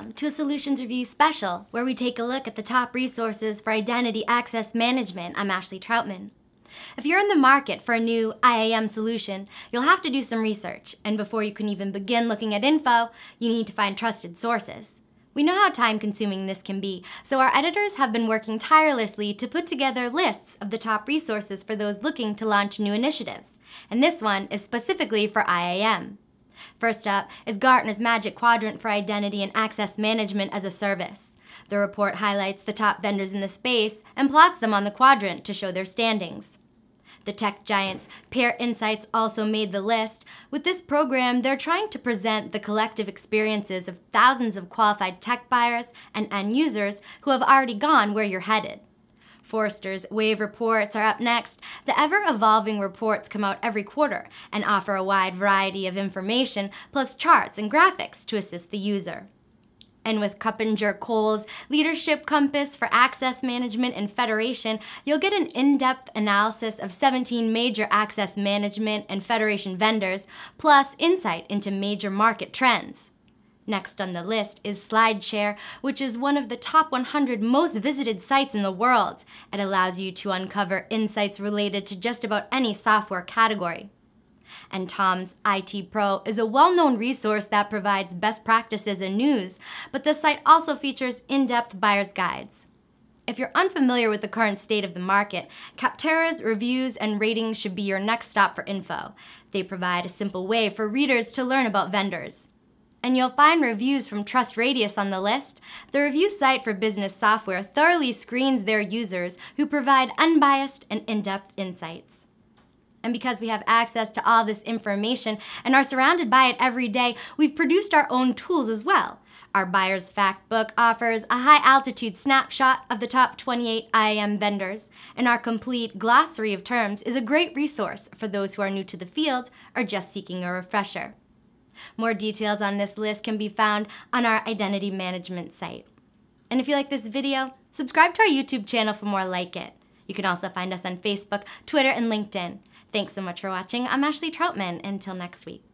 Welcome to a Solutions Review special, where we take a look at the top resources for identity access management. I'm Ashley Troutman. If you're in the market for a new IAM solution, you'll have to do some research, and before you can even begin looking at info, you need to find trusted sources. We know how time consuming this can be, so our editors have been working tirelessly to put together lists of the top resources for those looking to launch new initiatives. And this one is specifically for IAM. First up is Gartner's Magic Quadrant for Identity and Access Management as a Service. The report highlights the top vendors in the space and plots them on the quadrant to show their standings. The tech giants Peer Insights also made the list. With this program, they're trying to present the collective experiences of thousands of qualified tech buyers and end users who have already gone where you're headed. Forrester's Wave reports are up next. The ever evolving reports come out every quarter and offer a wide variety of information, plus charts and graphics to assist the user. And with KuppingerCole's Leadership Compass for Access Management and Federation, you'll get an in depth analysis of 17 major access management and federation vendors, plus insight into major market trends. Next on the list is SlideShare, which is one of the top 100 most visited sites in the world. It allows you to uncover insights related to just about any software category. And Tom's IT Pro is a well-known resource that provides best practices and news, but the site also features in-depth buyer's guides. If you're unfamiliar with the current state of the market, Capterra's reviews and ratings should be your next stop for info. They provide a simple way for readers to learn about vendors and you'll find reviews from TrustRadius on the list. The review site for business software thoroughly screens their users who provide unbiased and in-depth insights. And because we have access to all this information and are surrounded by it every day, we've produced our own tools as well. Our Buyer's Fact book offers a high altitude snapshot of the top 28 IAM vendors, and our complete glossary of terms is a great resource for those who are new to the field or just seeking a refresher. More details on this list can be found on our identity management site. And if you like this video, subscribe to our YouTube channel for more like it. You can also find us on Facebook, Twitter, and LinkedIn. Thanks so much for watching. I'm Ashley Troutman. Until next week.